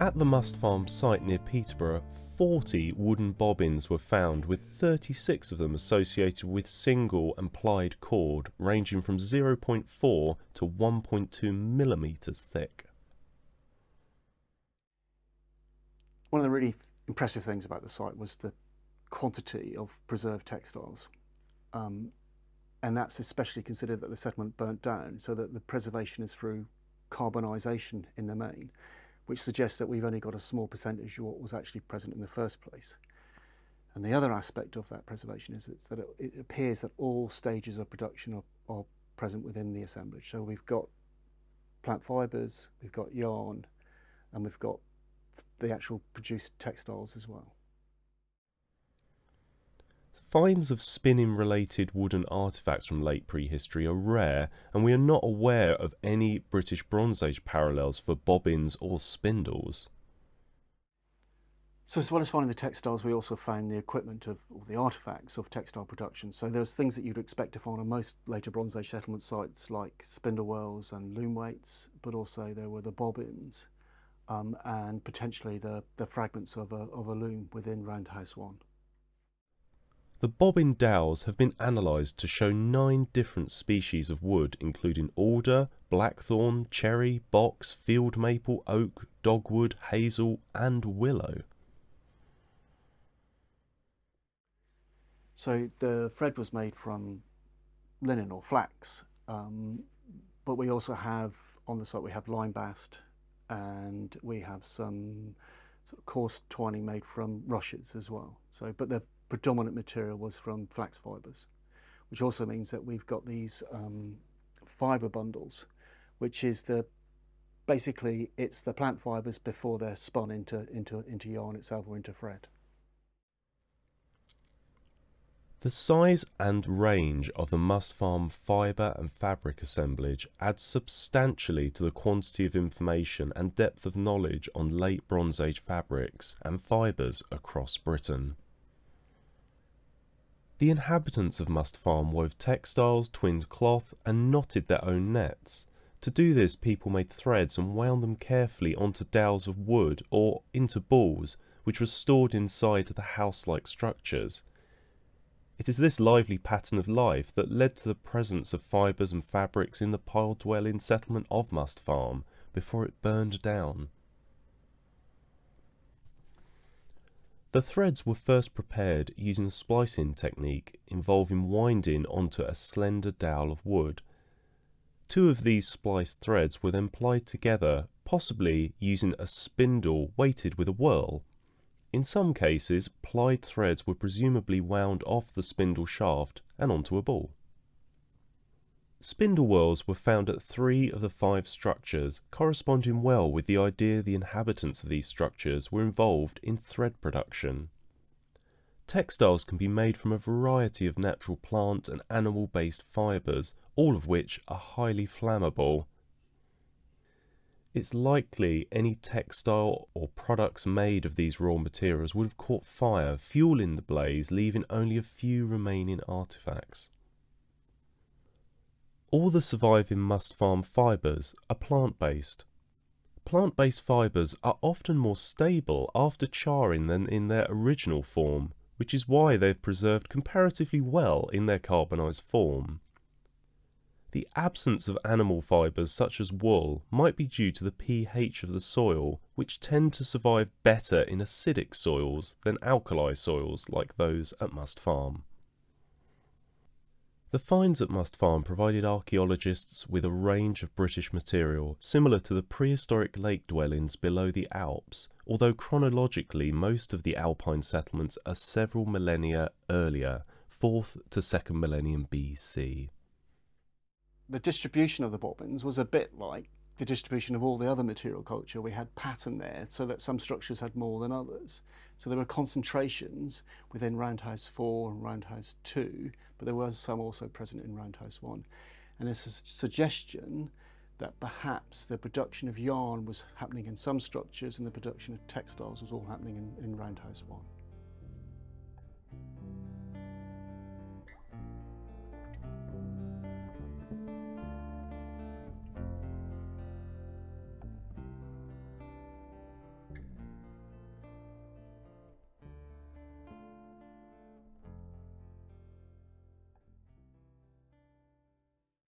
At the Must Farm site near Peterborough, 40 wooden bobbins were found with 36 of them associated with single and plied cord ranging from 0.4 to 1.2 millimetres thick. One of the really impressive things about the site was the quantity of preserved textiles. Um, and that's especially considered that the settlement burnt down, so that the preservation is through carbonisation in the main which suggests that we've only got a small percentage of what was actually present in the first place. And the other aspect of that preservation is that it, it appears that all stages of production are, are present within the assemblage. So we've got plant fibres, we've got yarn, and we've got the actual produced textiles as well. Finds of spinning related wooden artefacts from late prehistory are rare, and we are not aware of any British Bronze Age parallels for bobbins or spindles. So as well as finding the textiles, we also found the equipment of the artefacts of textile production. So there's things that you'd expect to find on most later Bronze Age settlement sites like spindle wheels and loom weights, but also there were the bobbins um, and potentially the, the fragments of a, of a loom within Roundhouse 1. The bobbin dowels have been analysed to show nine different species of wood including alder, blackthorn, cherry, box, field maple, oak, dogwood, hazel and willow. So the thread was made from linen or flax, um, but we also have on the site we have lime bast and we have some sort of coarse twining made from rushes as well. So, but the predominant material was from flax fibres, which also means that we've got these um, fibre bundles, which is the basically it's the plant fibres before they're spun into into into yarn itself or into thread. The size and range of the Must Farm fibre and fabric assemblage adds substantially to the quantity of information and depth of knowledge on late Bronze Age fabrics and fibres across Britain. The inhabitants of Must Farm wove textiles, twinned cloth, and knotted their own nets. To do this, people made threads and wound them carefully onto dowels of wood or into balls, which were stored inside the house-like structures. It is this lively pattern of life that led to the presence of fibres and fabrics in the pile-dwelling settlement of Must Farm before it burned down. The threads were first prepared using a splicing technique involving winding onto a slender dowel of wood. Two of these spliced threads were then plied together, possibly using a spindle weighted with a whorl. In some cases, plied threads were presumably wound off the spindle shaft and onto a ball. Spindle whorls were found at three of the five structures, corresponding well with the idea the inhabitants of these structures were involved in thread production. Textiles can be made from a variety of natural plant and animal based fibres, all of which are highly flammable. It's likely any textile or products made of these raw materials would have caught fire, fueling the blaze, leaving only a few remaining artifacts. All the surviving must farm fibres are plant-based. Plant-based fibres are often more stable after charring than in their original form, which is why they've preserved comparatively well in their carbonised form. The absence of animal fibres such as wool might be due to the pH of the soil, which tend to survive better in acidic soils than alkali soils like those at Must Farm. The finds at Must Farm provided archaeologists with a range of British material similar to the prehistoric lake dwellings below the Alps, although chronologically most of the Alpine settlements are several millennia earlier, 4th to 2nd millennium BC. The distribution of the bobbins was a bit like the distribution of all the other material culture. We had pattern there so that some structures had more than others. So there were concentrations within Roundhouse 4 and Roundhouse 2, but there was some also present in Roundhouse 1. And there's a suggestion that perhaps the production of yarn was happening in some structures and the production of textiles was all happening in, in Roundhouse 1.